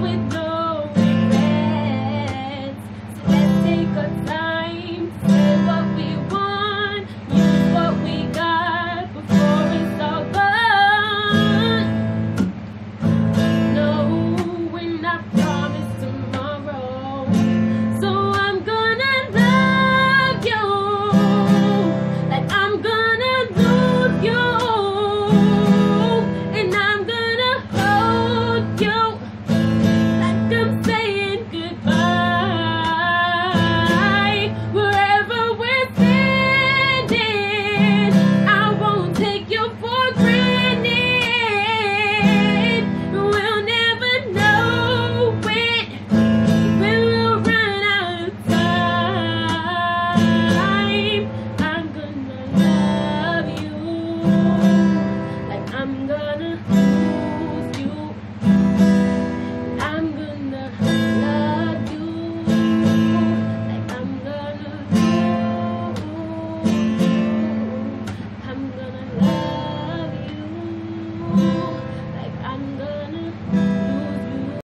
with the